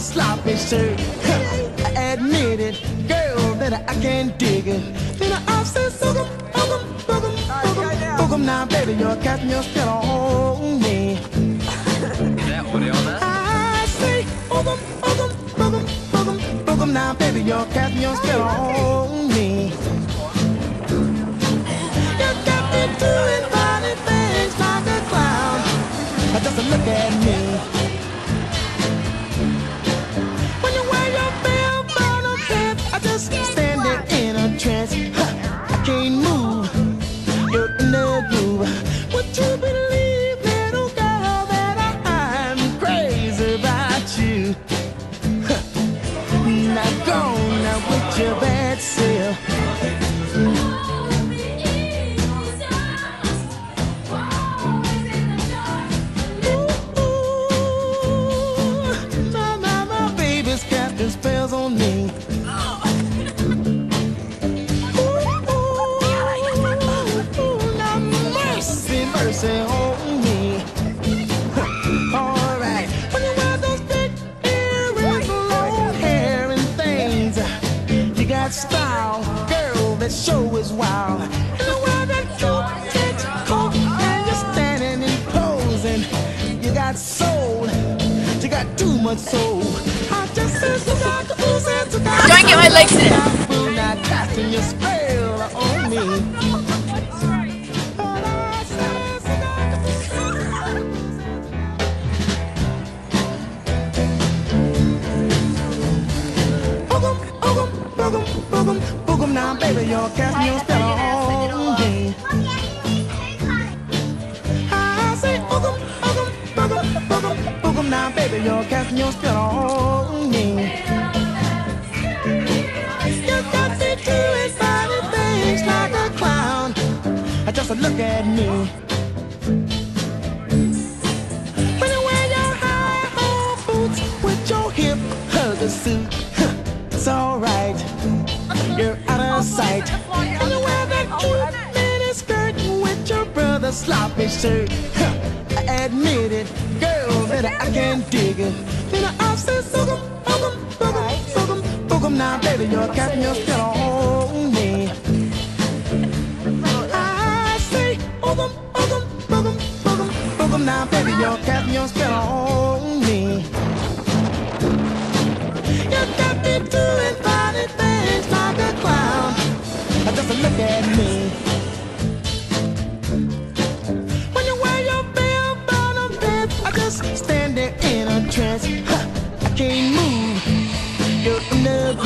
your sloppy shirt. I admit it, girl, that I can't dig it. Then I say, boogum, boogum, boogum, boogum, boogum. Now, baby, you're casting your spell on me. I say, boogum, boogum, boogum, boogum, boogum. Now, baby, you're casting your spell on me. You got me doing funny things like a clown. Just look at me. Just stand there in a trance. Huh, I can't move. Much soul. I just said you got the booze and you got Don't get my legs in it. it. Not casting your spell on me. Boogum, boogum, boogum, boogum, boogum. Now, baby, you're casting your spell on me. Now, baby, you're casting your spell on me. You got me doing funny things like a clown. I just look at me. When you wear your high-hole boots with your hip hugger suit, it's alright. You're out of sight. And you wear that cute mini skirt with your brother's sloppy shirt. I can't dig it. Then I say, boogum, boogum, boogum, boogum, boogum. Now, baby, you're casting your spell on me. I say, boogum, boogum, boogum, boogum, boogum. Now, baby, you're casting your spell on me. You got me doing funny things like a clown. Just look at me.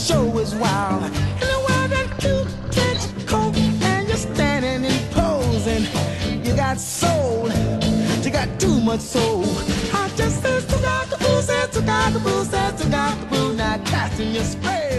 show is wild. And you wear that cute coat, and you're standing and posing. You got soul, you got too much soul. I just said to got the boo, said to got the boo, said to got the boo, now casting your me.